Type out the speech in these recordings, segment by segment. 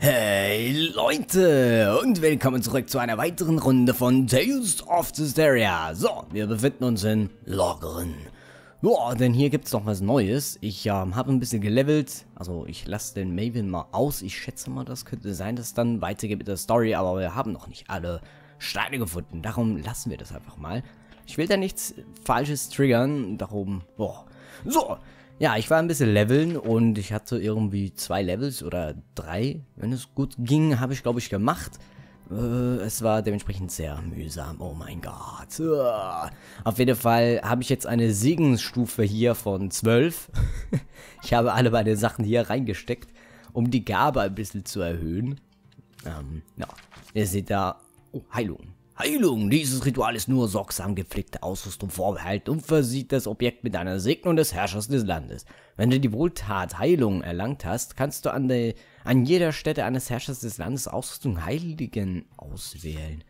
Hey Leute und willkommen zurück zu einer weiteren Runde von Tales of Hysteria. So, wir befinden uns in Logren. Ja, denn hier gibt es noch was Neues. Ich ähm, habe ein bisschen gelevelt, also ich lasse den Maven mal aus. Ich schätze mal, das könnte sein, dass es dann weitergeht mit der Story, aber wir haben noch nicht alle Steine gefunden. Darum lassen wir das einfach mal. Ich will da nichts Falsches triggern, darum, boah. So, ja, ich war ein bisschen leveln und ich hatte irgendwie zwei Levels oder drei, wenn es gut ging, habe ich glaube ich gemacht. Äh, es war dementsprechend sehr mühsam, oh mein Gott. Uah. Auf jeden Fall habe ich jetzt eine Segensstufe hier von 12. ich habe alle meine Sachen hier reingesteckt, um die Gabe ein bisschen zu erhöhen. Ähm, ja, ihr seht da, oh, Heilung. Heilung. Dieses Ritual ist nur sorgsam gepflegte Ausrüstung vorbehalten und versieht das Objekt mit einer Segnung des Herrschers des Landes. Wenn du die Wohltat Heilung erlangt hast, kannst du an, de, an jeder Stätte eines Herrschers des Landes Ausrüstung Heiligen auswählen.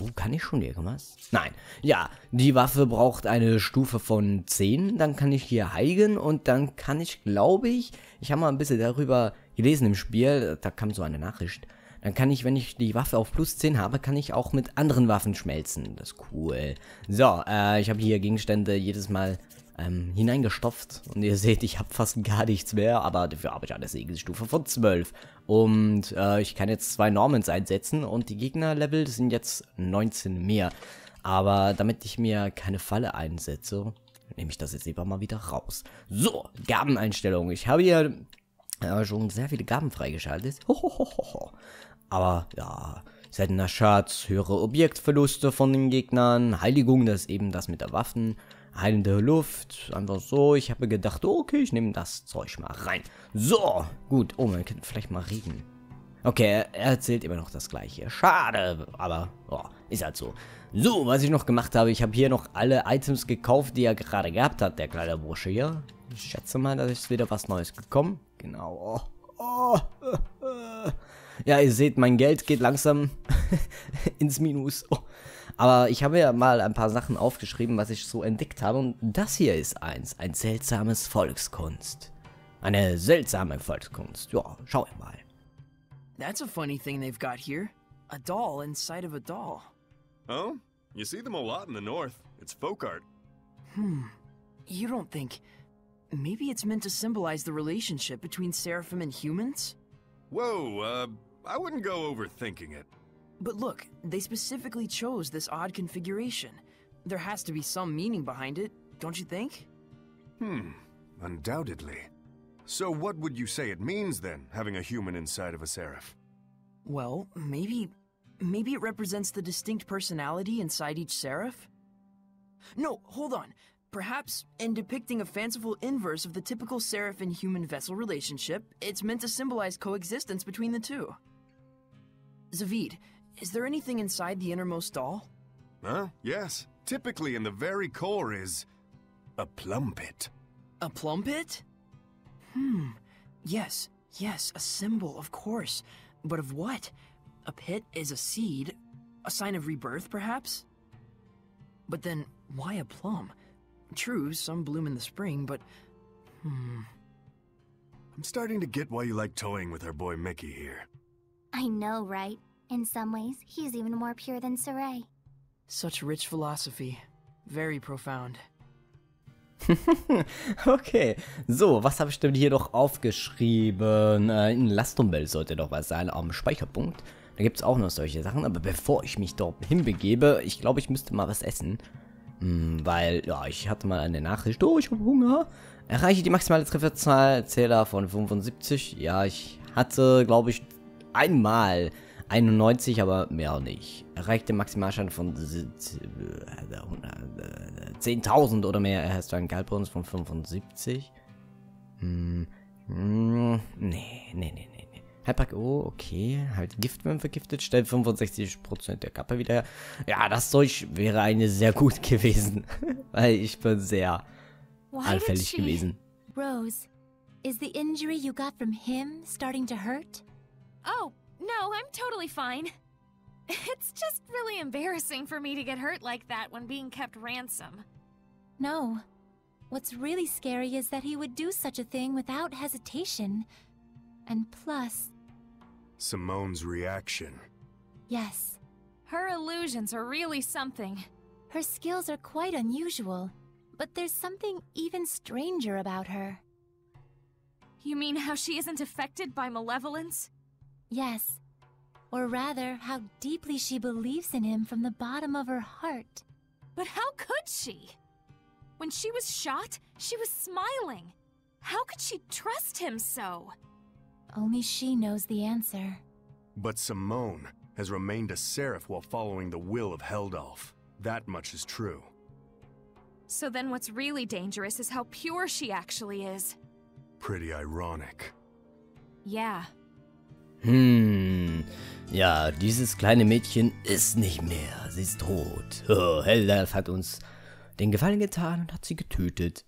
Oh, kann ich schon irgendwas? Nein. Ja, die Waffe braucht eine Stufe von 10. Dann kann ich hier heilen und dann kann ich, glaube ich, ich habe mal ein bisschen darüber gelesen im Spiel, da kam so eine Nachricht, dann kann ich, wenn ich die Waffe auf plus 10 habe, kann ich auch mit anderen Waffen schmelzen. Das ist cool. So, äh, ich habe hier Gegenstände jedes Mal ähm, hineingestopft. Und ihr seht, ich habe fast gar nichts mehr, aber dafür habe ich eine Segelsstufe von 12. Und äh, ich kann jetzt zwei Normans einsetzen und die Gegnerlevel sind jetzt 19 mehr. Aber damit ich mir keine Falle einsetze, nehme ich das jetzt lieber mal wieder raus. So, Gabeneinstellungen. Ich habe hier äh, schon sehr viele Gaben freigeschaltet. Hohohoho. Aber ja, seltener Schatz, höhere Objektverluste von den Gegnern, Heiligung, das ist eben das mit der Waffen, heilende Luft, einfach so. Ich habe gedacht, okay, ich nehme das Zeug mal rein. So, gut. Oh, man könnte vielleicht mal reden. Okay, er erzählt immer noch das gleiche. Schade, aber oh, ist halt so. So, was ich noch gemacht habe, ich habe hier noch alle Items gekauft, die er gerade gehabt hat, der kleine Bursche hier. Ich schätze mal, da ist wieder was Neues gekommen. Genau. Oh, oh, äh, äh. Ja, ihr seht, mein Geld geht langsam ins Minus. Oh. Aber ich habe ja mal ein paar Sachen aufgeschrieben, was ich so entdeckt habe. Und das hier ist eins. Ein seltsames Volkskunst. Eine seltsame Volkskunst. Ja, schau mal. That's a funny thing they've got here. A doll inside of a doll. Oh? You see them a lot in the north. It's folk art. Hmm. You don't think... Maybe it's meant to symbolize the relationship between Seraphim and humans? Whoa, uh, I wouldn't go overthinking it. But look, they specifically chose this odd configuration. There has to be some meaning behind it, don't you think? Hmm, undoubtedly. So what would you say it means then, having a human inside of a seraph? Well, maybe... maybe it represents the distinct personality inside each seraph? No, hold on. Perhaps, in depicting a fanciful inverse of the typical seraph and human vessel relationship, it's meant to symbolize coexistence between the two. Zavid, is there anything inside the innermost doll? Huh? Yes. Typically in the very core is... a plum pit. A plum pit? Hmm. Yes, yes, a symbol, of course. But of what? A pit is a seed? A sign of rebirth, perhaps? But then, why a plum? True, some bloom in the spring, but... Hmm... I'm starting to get why you like toying with our boy Mickey here. I know, right? In some ways, he's even more pure than Saray. Such rich philosophy. Very profound. okay, so, was habe ich denn hier noch aufgeschrieben? Äh, in Lastrumbell sollte doch was sein, am Speicherpunkt. Da gibt es auch noch solche Sachen, aber bevor ich mich dort hinbegebe, ich glaube, ich müsste mal was essen. Hm, weil, ja, ich hatte mal eine Nachricht, oh, ich habe Hunger. Erreiche die maximale Trefferzahl, Zähler von 75. Ja, ich hatte, glaube ich, einmal 91, aber mehr nicht. Erreicht den Maximalschaden von 10.000 oder mehr. Er hast einen Geldbonus von 75. Hm, hm, nee, nee, nee, nee. Hypack, oh, okay. Halt Gift, wenn vergiftet, stellt 65% der Kappe wieder her. Ja, das Zeug wäre eine sehr gut gewesen. Weil ich bin sehr she... gewesen. Rose, is the injury you got from him starting to hurt? Oh, no, I'm totally fine. It's just really embarrassing for me to get hurt like that when being kept ransom. No. What's really scary is that he would do such a thing without hesitation. And plus, Simone's reaction. Yes, Her illusions are really something. her skills are quite unusual, but there's something even stranger about her. You mean how she isn't affected by malevolence? Yes, or rather, how deeply she believes in him from the bottom of her heart. But how could she? When she was shot, she was smiling. How could she trust him so? Only she knows the answer. But Simone has remained a seraph while following the will of Heldolf. That much is true. So then what's really dangerous is how pure she actually is. Pretty ironic. Yeah. Hm. Ja, dieses kleine Mädchen ist nicht mehr. Sie ist tot. Oh, Heldalf hat uns den Gefallen getan und hat sie getötet.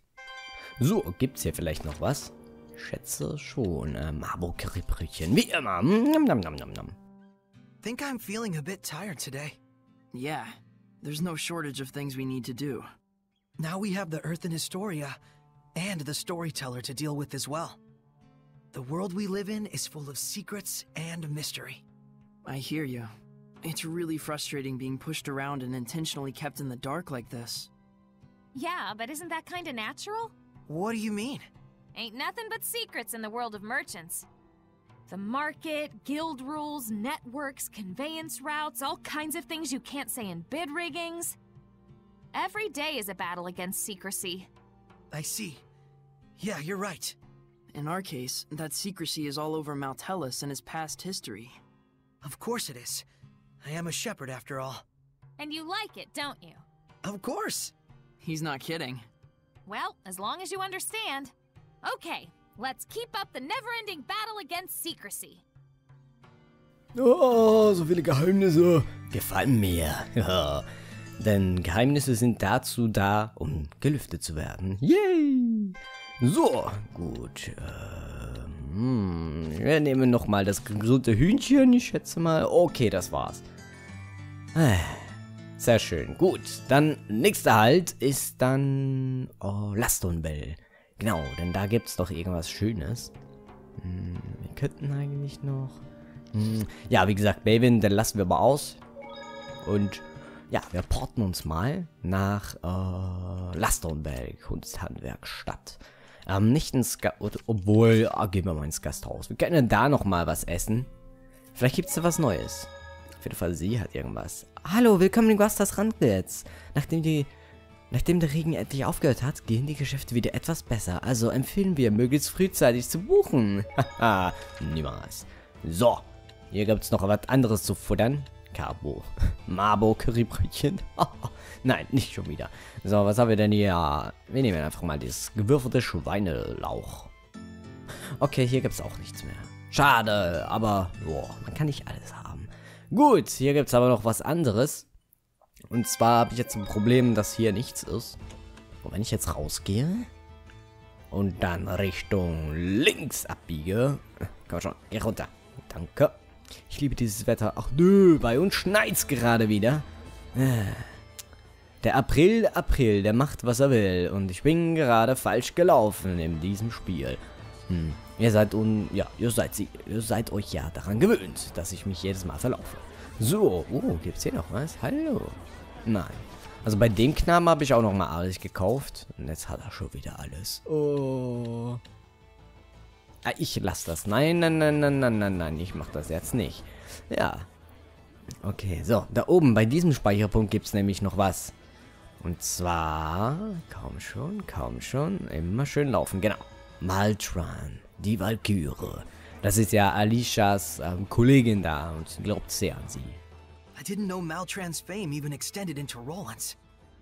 So, gibt's hier vielleicht noch was? Schätze schon. Äh, Marburg-Currybrötchen. Wie immer. Nom, nom, nom, nom, nom. Think I'm feeling a bit tired today. Yeah, there's no shortage of things we need to do. Now we have the Earth and Historia, and the Storyteller to deal with as well. The world we live in is full of secrets and mystery. I hear you. It's really frustrating being pushed around and intentionally kept in the dark like this. Yeah, but isn't that kinda natural? What do you mean? Ain't nothing but secrets in the world of merchants. The market, guild rules, networks, conveyance routes, all kinds of things you can't say in bid riggings. Every day is a battle against secrecy. I see. Yeah, you're right. In our case, that secrecy is all over Maltellus and his past history. Of course it is. I am a shepherd after all. And you like it, don't you? Of course! He's not kidding. Well, as long as you understand. Okay, let's keep up the never ending battle against secrecy. Oh, so viele Geheimnisse. Gefallen mir. Ja. Denn Geheimnisse sind dazu da, um gelüftet zu werden. Yay! So, gut. Ähm, hm, wir nehmen nochmal das gesunde Hühnchen. Ich schätze mal. Okay, das war's. Äh, Sehr schön. Gut, dann nächster Halt ist dann oh, Lastonbell. Genau, denn da gibt's doch irgendwas Schönes. Hm, wir könnten eigentlich noch... Hm, ja, wie gesagt, Babyn, den lassen wir mal aus. Und ja, wir porten uns mal nach äh, Lastonberg, Kunsthandwerkstatt. Ähm, nicht ins Ga obwohl, ah, gehen wir mal ins Gasthaus. Wir können da noch mal was essen. Vielleicht gibt's da was Neues. Auf jeden Fall, sie hat irgendwas. Hallo, willkommen im Gasthaus Randnetz. Nachdem die Nachdem der Regen endlich aufgehört hat, gehen die Geschäfte wieder etwas besser. Also empfehlen wir, möglichst frühzeitig zu buchen. Haha, niemals. So, hier gibt es noch was anderes zu futtern. Carbo. Marbo Currybrötchen. Nein, nicht schon wieder. So, was haben wir denn hier? Wir nehmen einfach mal dieses gewürfelte Schweinelauch. Okay, hier gibt es auch nichts mehr. Schade, aber boah, man kann nicht alles haben. Gut, hier gibt es aber noch was anderes. Und zwar habe ich jetzt ein Problem, dass hier nichts ist. Und wenn ich jetzt rausgehe und dann Richtung links abbiege, komm schon, geh runter. Danke. Ich liebe dieses Wetter. Ach nö, bei uns schneit's gerade wieder. Der April, der April, der macht, was er will. Und ich bin gerade falsch gelaufen in diesem Spiel. Hm. Ihr seid un... Ja, ihr seid, sie, ihr seid euch ja daran gewöhnt, dass ich mich jedes Mal verlaufe. So, oh, gibt's hier noch was? Hallo. Nein. Also bei dem Knaben habe ich auch noch mal alles gekauft. Und jetzt hat er schon wieder alles. Oh. Ah, ich lasse das. Nein, nein, nein, nein, nein, nein, nein. Ich mache das jetzt nicht. Ja. Okay, so. Da oben bei diesem Speicherpunkt gibt es nämlich noch was. Und zwar... Kaum schon, kaum schon. Immer schön laufen. Genau. Maltran. Die Valkyrie. Das ist ja Alishas ähm, Kollegin da und sie glaubt sehr an sie. I didn't know Maltran's fame even extended into Roland's.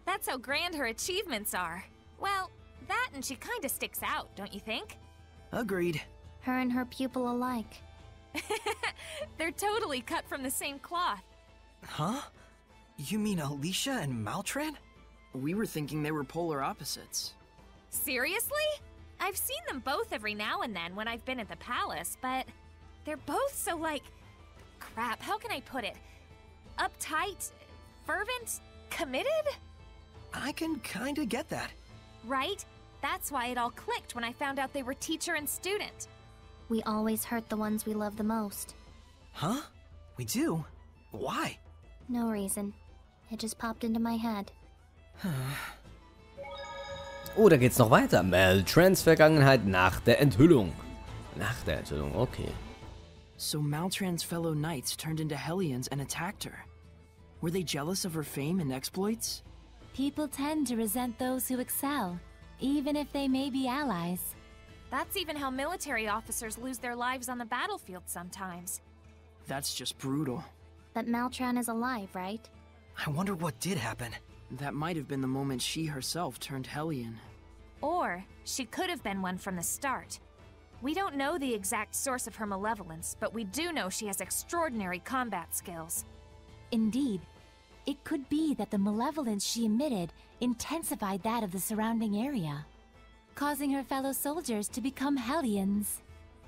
That's how grand her achievements are. Well, that and she kinda sticks out, don't you think? Agreed. Her and her pupil alike. They're totally cut from the same cloth. Huh? You mean Alicia and Maltran? We were thinking they were polar opposites. Seriously? I've seen them both every now and then when I've been at the palace, but they're both so like. Crap, how can I put it? Uptight, fervent, committed? I can kinda get that. Right? That's why it all clicked when I found out they were teacher and student. We always hurt the ones we love the most. Huh? We do? Why? No reason. It just popped into my head. Oh, da geht's noch weiter. Mel Trans Vergangenheit nach der Enthüllung. Nach der Enthüllung, okay. So Maltran's fellow knights turned into Hellions and attacked her. Were they jealous of her fame and exploits? People tend to resent those who excel, even if they may be allies. That's even how military officers lose their lives on the battlefield sometimes. That's just brutal. But Maltran is alive, right? I wonder what did happen. That might have been the moment she herself turned Hellion. Or she could have been one from the start. We don't know the exact source of her malevolence, but we do know she has extraordinary combat skills. Indeed. It could be that the malevolence she emitted intensified that of the surrounding area, causing her fellow soldiers to become Hellions.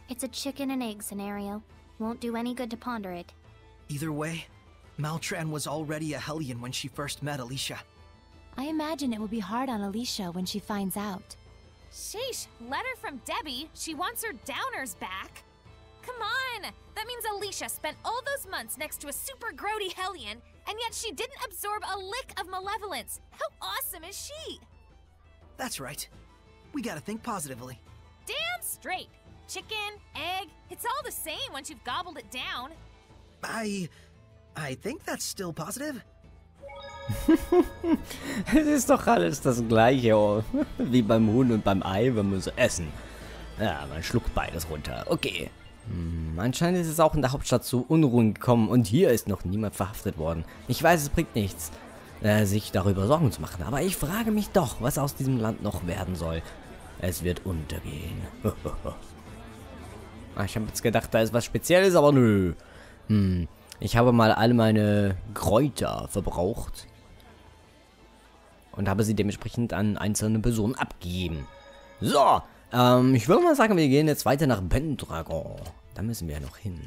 It's a chicken and egg scenario. Won't do any good to ponder it. Either way, Maltran was already a Hellion when she first met Alicia. I imagine it will be hard on Alicia when she finds out. Sheesh, letter from Debbie. She wants her downers back. Come on! That means Alicia spent all those months next to a super grody Hellion, and yet she didn't absorb a lick of malevolence. How awesome is she? That's right. We gotta think positively. Damn straight. Chicken, egg, it's all the same once you've gobbled it down. I. I think that's still positive. Es ist doch alles das gleiche, oh. wie beim Huhn und beim Ei, wenn man so essen. Ja, man schluckt beides runter. Okay. Hm, anscheinend ist es auch in der Hauptstadt zu Unruhen gekommen und hier ist noch niemand verhaftet worden. Ich weiß, es bringt nichts, äh, sich darüber Sorgen zu machen, aber ich frage mich doch, was aus diesem Land noch werden soll. Es wird untergehen. ah, ich habe jetzt gedacht, da ist was Spezielles, aber nö. Hm, ich habe mal alle meine Kräuter verbraucht und habe sie dementsprechend an einzelne Personen abgegeben. So, ähm, ich würde mal sagen, wir gehen jetzt weiter nach Pendragon. Da müssen wir ja noch hin.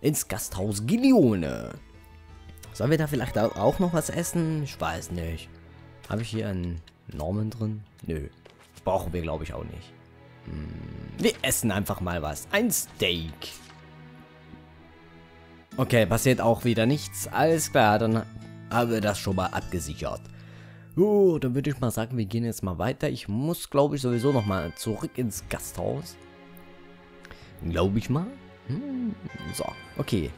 Ins Gasthaus Gilione. Sollen wir da vielleicht auch noch was essen? Ich weiß nicht. Habe ich hier einen Norman drin? Nö. Brauchen wir, glaube ich, auch nicht. Hm, wir essen einfach mal was. Ein Steak. Okay, passiert auch wieder nichts. Alles klar, dann haben wir das schon mal abgesichert. Oh, dann würde ich mal sagen, wir gehen jetzt mal weiter. Ich muss, glaube ich, sowieso noch mal zurück ins Gasthaus. Glaube ich mal. Hm, so, okay.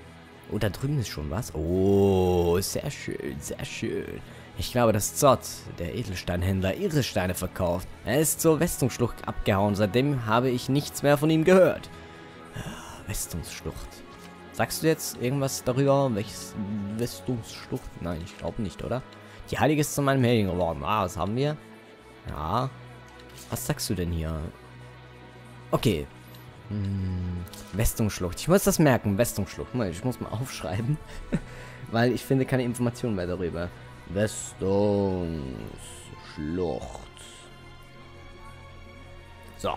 Oh, da drüben ist schon was. Oh, sehr schön, sehr schön. Ich glaube, dass Zott, der Edelsteinhändler, ihre Steine verkauft. Er ist zur Westungsschlucht abgehauen. Seitdem habe ich nichts mehr von ihm gehört. Ah, Westungsschlucht. Sagst du jetzt irgendwas darüber? Welches Westungsschlucht? Nein, ich glaube nicht, oder? Die Heilige ist zu meinem Helden geworden. Ah, was haben wir? Ja. Was sagst du denn hier? Okay. Hm, Westungsschlucht. Ich muss das merken. Westungsschlucht. Ich muss mal aufschreiben. Weil ich finde keine Informationen mehr darüber. Westungsschlucht. So.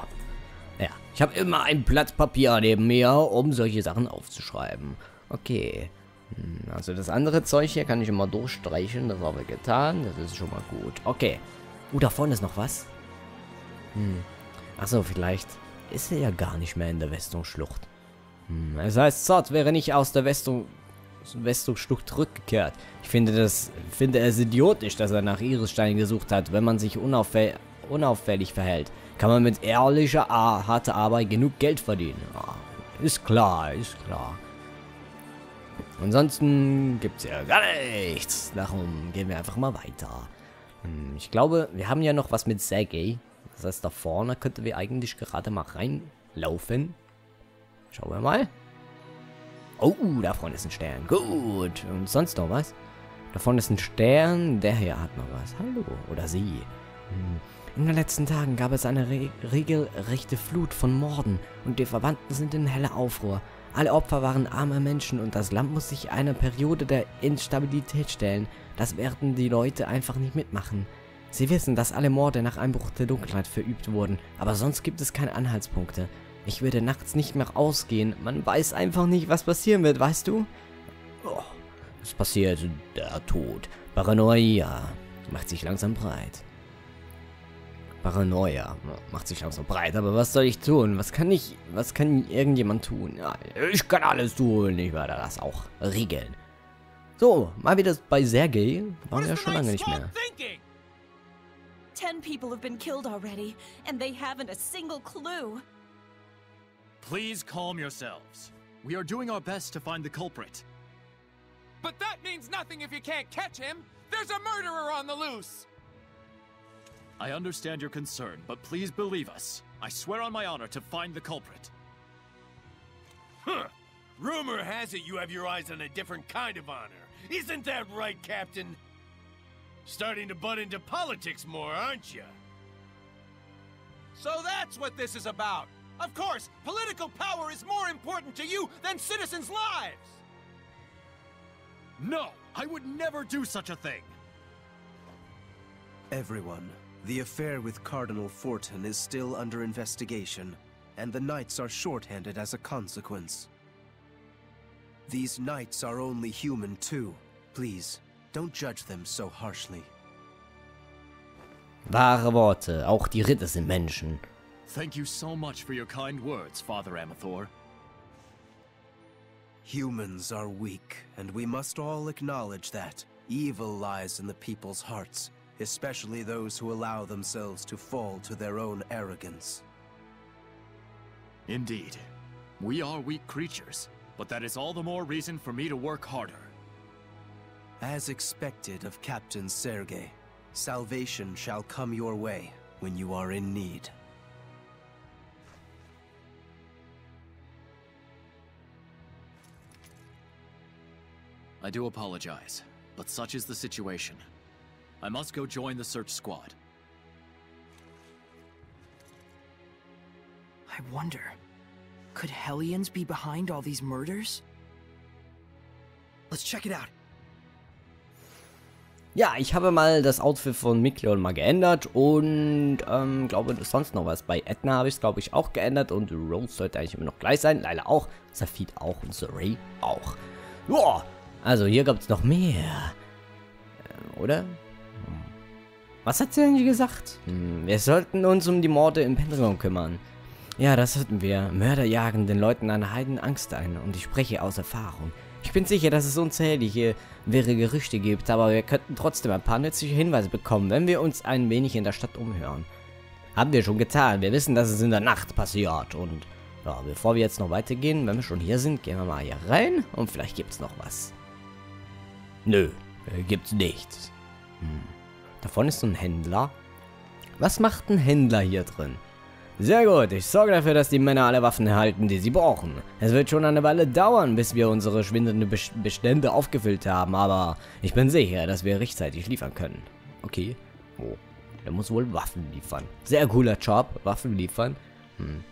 Ich habe immer ein Blatt Papier neben mir, um solche Sachen aufzuschreiben. Okay. Hm, also das andere Zeug hier kann ich immer durchstreichen. Das haben wir getan. Das ist schon mal gut. Okay. Uh, da vorne ist noch was. Hm. Achso, vielleicht ist er ja gar nicht mehr in der Westungsschlucht. Hm. Es heißt, Zort wäre nicht aus der Westung, Westungsschlucht zurückgekehrt. Ich finde das, finde es idiotisch, dass er nach Irisstein gesucht hat, wenn man sich unauffäll unauffällig verhält. Kann man mit ehrlicher, harter Arbeit genug Geld verdienen. Ja, ist klar, ist klar. Ansonsten gibt es ja gar nichts. Darum gehen wir einfach mal weiter. Hm, ich glaube, wir haben ja noch was mit Sergei. Das heißt, da vorne könnten wir eigentlich gerade mal reinlaufen. Schauen wir mal. Oh, da vorne ist ein Stern. Gut. Und sonst noch was? Da vorne ist ein Stern. Der hier hat noch was. Hallo. Oder sie. Hm. In den letzten Tagen gab es eine re regelrechte Flut von Morden und die Verwandten sind in heller Aufruhr. Alle Opfer waren arme Menschen und das Land muss sich einer Periode der Instabilität stellen. Das werden die Leute einfach nicht mitmachen. Sie wissen, dass alle Morde nach Einbruch der Dunkelheit verübt wurden, aber sonst gibt es keine Anhaltspunkte. Ich würde nachts nicht mehr ausgehen. Man weiß einfach nicht, was passieren wird, weißt du? Oh, es passiert der Tod. Paranoia macht sich langsam breit. Paranoia macht sich langsam breit, aber was soll ich tun? Was kann ich, was kann irgendjemand tun? Ja, ich kann alles tun, ich werde das auch regeln. So, mal wieder bei Sergei. Waren wir ja schon lange nicht mehr. Ten people have been killed already, and they haven't a single clue. Please calm yourselves. We are doing our best to find the culprit. But that means nothing if you can't catch him! There's a murderer on the loose! I understand your concern, but please believe us. I swear on my honor to find the culprit. Huh. Rumor has it you have your eyes on a different kind of honor. Isn't that right, Captain? Starting to butt into politics more, aren't you? So that's what this is about! Of course, political power is more important to you than citizens' lives! No! I would never do such a thing! Everyone, the affair with Cardinal Fortin is still under investigation, and the Knights are shorthanded as a consequence. These Knights are only human too. Please, don't judge them so harshly. Wahre Worte, auch die Ritter sind Menschen. Thank you so much for your kind words, Father Amathor. Humans are weak, and we must all acknowledge that. Evil lies in the people's hearts, especially those who allow themselves to fall to their own arrogance. Indeed. We are weak creatures, but that is all the more reason for me to work harder. As expected of Captain Sergei, salvation shall come your way when you are in need. I do apologize, but such is the situation. I must go join the search squad. I wonder, could Hellions be behind all these murders? Let's check it out. Ja, ich habe mal das Outfit von Mikleon mal geändert und ähm, glaube sonst noch was. Bei Edna habe ich es glaube ich auch geändert und Rose sollte eigentlich immer noch gleich sein. Leider auch. Safid auch und Saray auch. Ja, also hier gibt es noch mehr. Äh, oder? Was hat sie eigentlich gesagt? Hm, wir sollten uns um die Morde im Pentagon kümmern. Ja, das sollten wir. Mörder jagen den Leuten eine Heiden Angst ein und ich spreche aus Erfahrung. Ich bin sicher, dass es unzählige wirre Gerüchte gibt, aber wir könnten trotzdem ein paar nützliche Hinweise bekommen, wenn wir uns ein wenig in der Stadt umhören. Haben wir schon getan. Wir wissen, dass es in der Nacht passiert und ja, bevor wir jetzt noch weitergehen, wenn wir schon hier sind, gehen wir mal hier rein und vielleicht gibt es noch was. Nö, äh, gibt's nichts. Hm. Davon ist so ein Händler. Was macht ein Händler hier drin? Sehr gut, ich sorge dafür, dass die Männer alle Waffen erhalten, die sie brauchen. Es wird schon eine Weile dauern, bis wir unsere schwindenden Bestände aufgefüllt haben, aber ich bin sicher, dass wir rechtzeitig liefern können. Okay. Oh, der muss wohl Waffen liefern. Sehr cooler Job, Waffen liefern. Hm.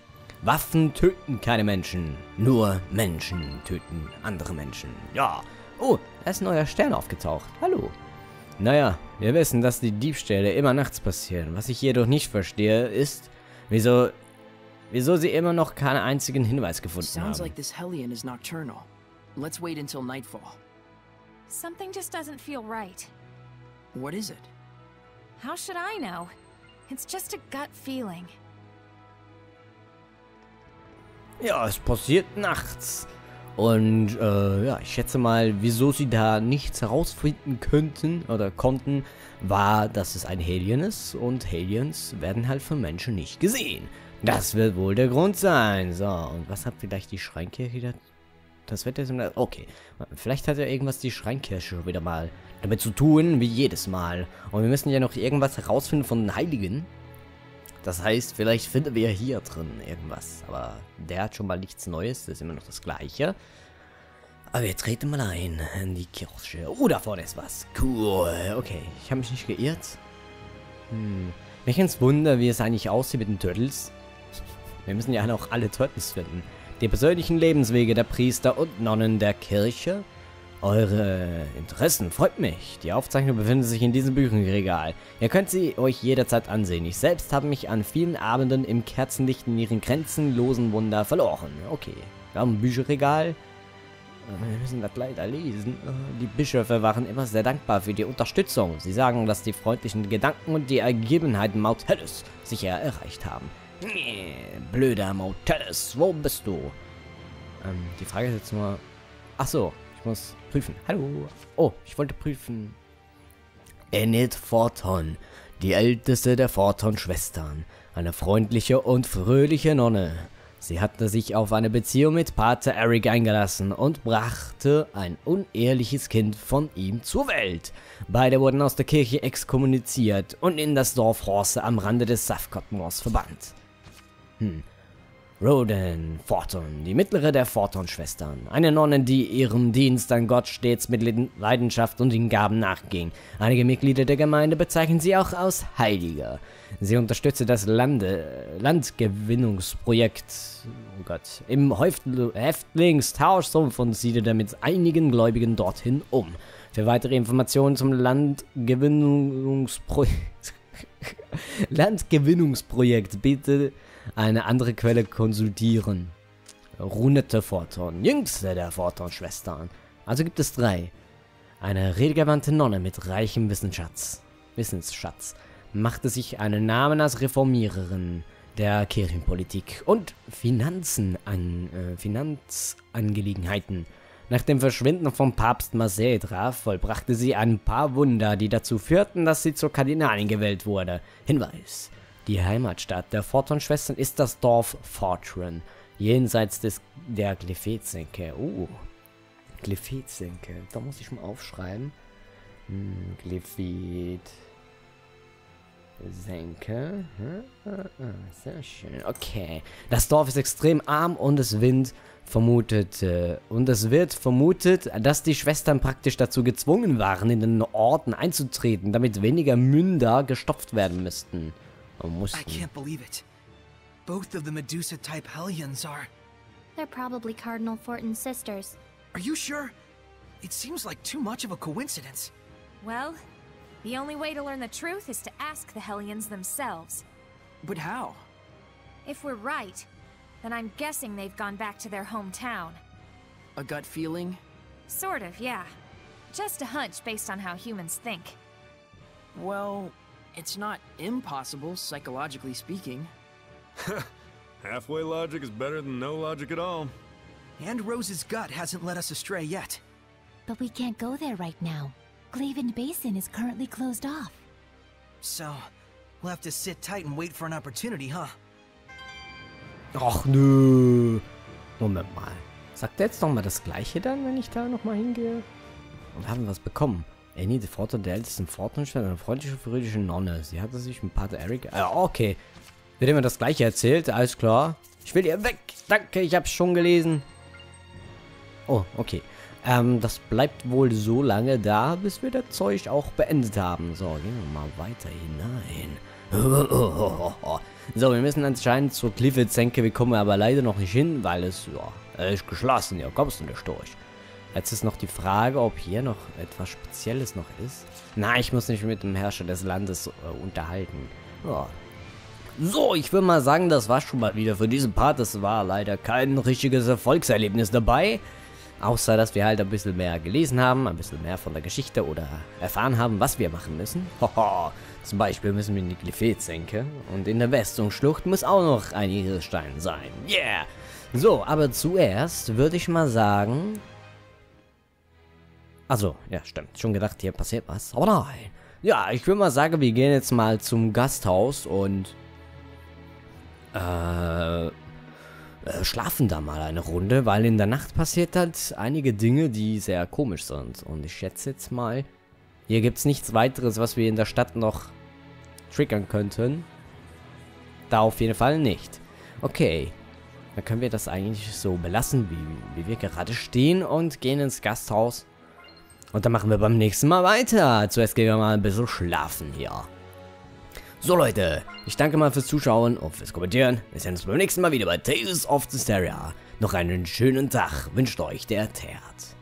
Waffen töten keine Menschen, nur Menschen töten andere Menschen. Ja. Oh, da ist ein neuer Stern aufgetaucht. Hallo. Naja, wir wissen, dass die Diebstähle immer nachts passieren. Was ich jedoch nicht verstehe, ist, Wieso... Wieso sie immer noch keinen einzigen Hinweis gefunden Sounds haben. like this Hellion is nocturnal. Let's wait until nightfall. Something just doesn't feel right. What is it? How should I know? It's just a gut feeling. Ja, es passiert nachts. Und äh, ja, ich schätze mal, wieso sie da nichts herausfinden könnten oder konnten, war, dass es ein Alien ist und Aliens werden halt von Menschen nicht gesehen. Das wird wohl der Grund sein. So, und was hat vielleicht die Schreinkirche da? Das wird jetzt... Okay, vielleicht hat ja irgendwas die Schreinkirche wieder mal damit zu tun, wie jedes Mal. Und wir müssen ja noch irgendwas herausfinden von den Heiligen. Das heißt, vielleicht finden wir hier drin irgendwas. Aber der hat schon mal nichts Neues. Das ist immer noch das Gleiche. Aber wir treten mal ein in die Kirche. Oh, da vorne ist was. Cool. Okay, ich habe mich nicht geirrt. Hm. Ins Wunder, wie es eigentlich aussieht mit den Turtles. Wir müssen ja auch alle Turtles finden. Die persönlichen Lebenswege der Priester und Nonnen der Kirche. Eure Interessen freut mich. Die Aufzeichnung befindet sich in diesem Bücherregal. Ihr könnt sie euch jederzeit ansehen. Ich selbst habe mich an vielen Abenden im Kerzenlicht in ihren grenzenlosen Wunder verloren. Okay, wir haben ein Bücherregal. Wir müssen das leider lesen. Die Bischöfe waren immer sehr dankbar für die Unterstützung. Sie sagen, dass die freundlichen Gedanken und die Ergebenheiten Mautellus sicher erreicht haben. Blöder Mautellus, wo bist du? Ähm, die Frage ist jetzt nur... Ach so, muss prüfen. Hallo. Oh, ich wollte prüfen. Enid Forton, die älteste der Forton-Schwestern. Eine freundliche und fröhliche Nonne. Sie hatte sich auf eine Beziehung mit Pater Eric eingelassen und brachte ein unehrliches Kind von ihm zur Welt. Beide wurden aus der Kirche exkommuniziert und in das Dorf Horse am Rande des Safcott-Moors verbannt. Hm. Roden Forton, die mittlere der Forton-Schwestern. Eine Nonne, die ihrem Dienst an Gott stets mit Leidenschaft und Hingaben nachging. Einige Mitglieder der Gemeinde bezeichnen sie auch als Heiliger. Sie unterstützte das Lande, Landgewinnungsprojekt oh Gott, im Häftl Häftlingstauschsumpf und siedelte mit einigen Gläubigen dorthin um. Für weitere Informationen zum Landgewinnungsprojekt Landgewinnungsprojekt bitte eine andere Quelle konsultieren. Runete Forton, jüngste der Forton-Schwestern. Also gibt es drei. Eine redegewandte Nonne mit reichem Wissensschatz, Wissensschatz machte sich einen Namen als Reformiererin der Kirchenpolitik und Finanzen an, äh, Finanzangelegenheiten. Nach dem Verschwinden vom Papst Masedra vollbrachte sie ein paar Wunder, die dazu führten, dass sie zur Kardinalin gewählt wurde. Hinweis. Die Heimatstadt der Forton-Schwestern ist das Dorf Fortran, jenseits des, der Glyphetsenke. Oh, Glyphetsenke. Da muss ich mal aufschreiben. Hm. Senke. Sehr schön. Okay. Das Dorf ist extrem arm und es Wind vermutet äh, und es wird vermutet, dass die Schwestern praktisch dazu gezwungen waren, in den Orten einzutreten, damit weniger Münder gestopft werden müssten. I can't believe it. Both of the Medusa-type Hellions are... They're probably Cardinal Fortin's sisters. Are you sure? It seems like too much of a coincidence. Well, the only way to learn the truth is to ask the Hellions themselves. But how? If we're right, then I'm guessing they've gone back to their hometown. A gut feeling? Sort of, yeah. Just a hunch based on how humans think. Well, it's not impossible, psychologically speaking. Halfway logic is better than no logic at all. And Rose's gut hasn't led us astray yet. But we can't go there right now. Glaven Basin is currently closed off. So, we'll have to sit tight and wait for an opportunity, huh? Ach nö. Moment mal. Sagt er jetzt nochmal das gleiche dann, wenn ich da nochmal hingehe? Und haben wir was bekommen? Annie, die Vater der ältesten Fortnite, eine freundliche, fröhliche Nonne. Sie hatte sich mit Pater Eric... Äh, okay. Wird immer das gleiche erzählt, alles klar. Ich will hier weg. Danke, ich hab's schon gelesen. Oh, okay. Ähm, das bleibt wohl so lange da, bis wir das Zeug auch beendet haben. So, gehen wir mal weiter hinein. So, wir müssen anscheinend zur Clifford-Senke. Wir kommen aber leider noch nicht hin, weil es, ja, ist geschlossen. Ja, kommst du nicht durch. Jetzt ist noch die Frage, ob hier noch etwas Spezielles noch ist. Nein, ich muss nicht mit dem Herrscher des Landes äh, unterhalten. Ja. So, ich würde mal sagen, das war schon mal wieder für diesen Part. Es war leider kein richtiges Erfolgserlebnis dabei. Außer, dass wir halt ein bisschen mehr gelesen haben, ein bisschen mehr von der Geschichte oder erfahren haben, was wir machen müssen. Hoho. Zum Beispiel müssen wir in die Glyphet-Senke und in der Westungsschlucht muss auch noch ein Edelstein sein. Yeah! So, aber zuerst würde ich mal sagen... Also, ja, stimmt. Schon gedacht, hier passiert was. Aber nein. Ja, ich würde mal sagen, wir gehen jetzt mal zum Gasthaus und... Äh... Schlafen da mal eine Runde, weil in der Nacht passiert halt einige Dinge, die sehr komisch sind. Und ich schätze jetzt mal, hier gibt es nichts weiteres, was wir in der Stadt noch triggern könnten. Da auf jeden Fall nicht. Okay. Dann können wir das eigentlich so belassen, wie, wie wir gerade stehen und gehen ins Gasthaus. Und dann machen wir beim nächsten Mal weiter. Zuerst gehen wir mal ein bisschen schlafen hier. So Leute, ich danke mal fürs Zuschauen und fürs Kommentieren. Wir sehen uns beim nächsten Mal wieder bei Tales of the Stereo. Noch einen schönen Tag wünscht euch der Tert.